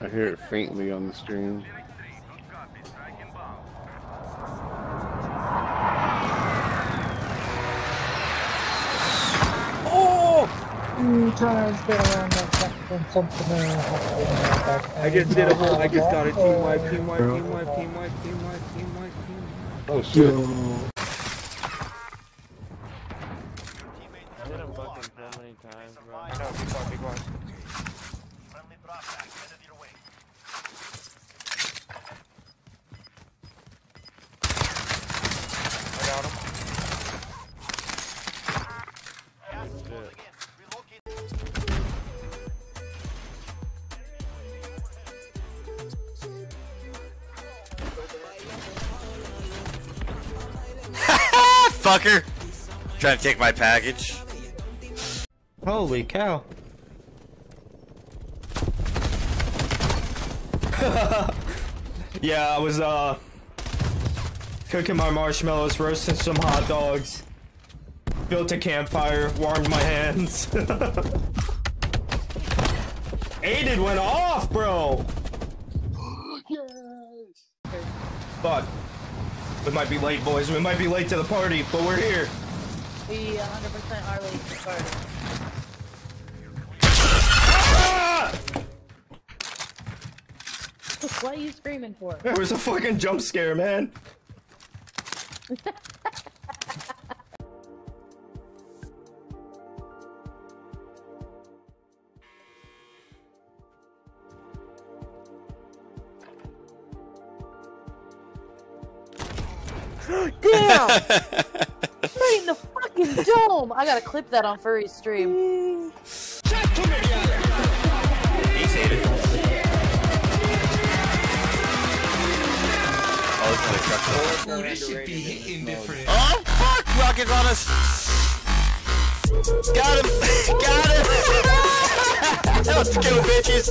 I hear it faintly on the stream. Oh! Two times been around that fucking something else. I just did a whole. I just got a oh, team wipe, team wipe, team wipe, team wipe, team wipe, team wipe, team wipe. Oh shit. I Fucker! Trying to take my package. Holy cow. yeah, I was uh cooking my marshmallows, roasting some hot dogs. Built a campfire, warmed my hands. Aided went off, bro. Yes. Fuck. We might be late, boys. We might be late to the party, but we're here. We 100% are late to the party. Ah! What are you screaming for? There was a fucking jump scare, man. Damn! right in the fucking dome! I gotta clip that on Furry's stream. Oh, it's gonna crush him. Ooh, this should be hitting different. Oh, fuck! Rocket's on us! Got him! Got him! Let's go, bitches!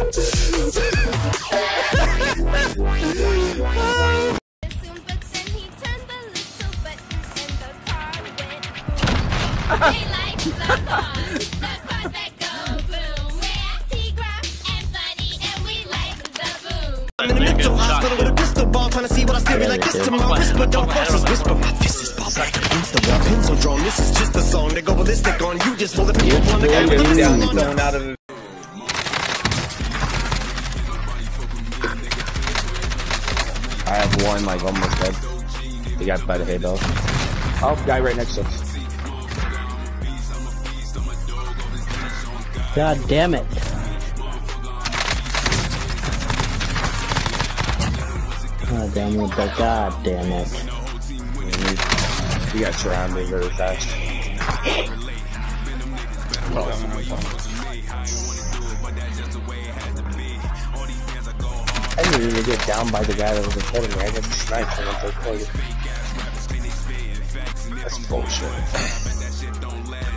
I'm in the mental hospital with a pistol ball trying to see what I still be like this tomorrow. Whisper, don't force whisper. My fist is back against the wall. Pencil drawn. This is just a song that go ballistic on you. Just roll the people on the the down, out of. I have one like almost dead. The got by the hay bale. Oh, guy right next to us. God damn it. God damn it, but god damn it. He got surrounded very fast. I didn't even get down by the guy that was ahead of me. I got sniped and went to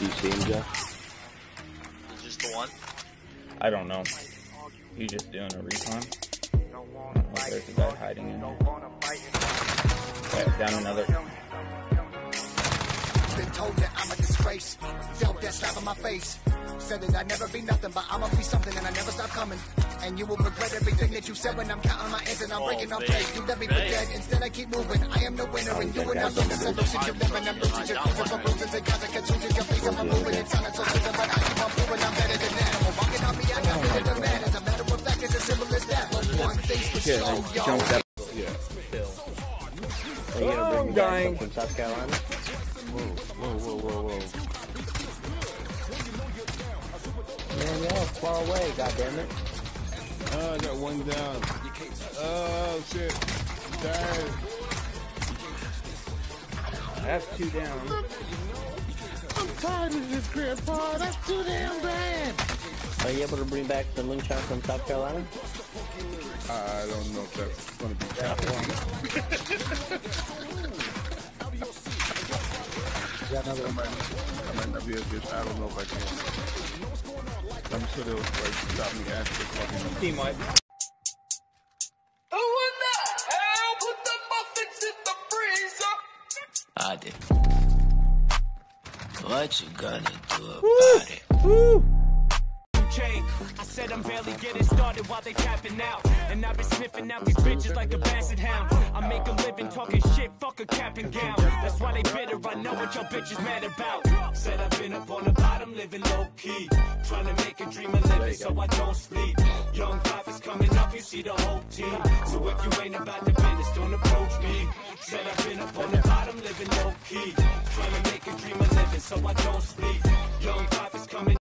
Do you see him, Jeff? It's just the one. I don't know. He's just doing a recon. Oh, there's a guy hiding in there. Okay, down another. Been told that I'm a disgrace. Felt that slap on my face. Said that I'd never be nothing, but I'ma be something and I never stop coming. And you will regret everything that you said when I'm counting my ends and I'm breaking up oh, play. You let me forget, instead I keep moving. I am the winner and you and I'm losing. So losing you live and I'm losing your cruising for bruises and guys I can choose your face. I'm moving it sounding so simple, but I keep on proving I'm better than that. I'm walking on me, I got rid of the man. As a matter of fact, it's as simple as that. But one thing's for Yeah, sure, like, yo. jumped up. Oh, I'm dying. From South Carolina? Whoa, whoa, whoa, whoa, whoa. Man, y'all far away, goddammit. Oh, I got one down. Oh shit. Dang. That's two down. I'm tired of this, Grandpa. That's too damn bad. Are you able to bring back the moonshine from South Carolina? I don't know if that's gonna be Yeah, another I might, I might not be able to. I don't know if I can. I'm sure they'll like stop me after the fucking. Team wipe. I did. What you gonna do about it? I said I'm barely getting started while they tapping out. And I've been sniffing out these bitches like a basset hound. I make a living talking shit, fuck a cap and gown. That's why they bitter, I know what your bitch is mad about. Said I've been up on the bottom, living low key. Trying to make a dream of living so I don't sleep. Young prophets coming up, you see the whole team. So if you ain't about the business, don't approach me. Said I've been up on the bottom, living low key. Trying to make a dream of living so I don't sleep.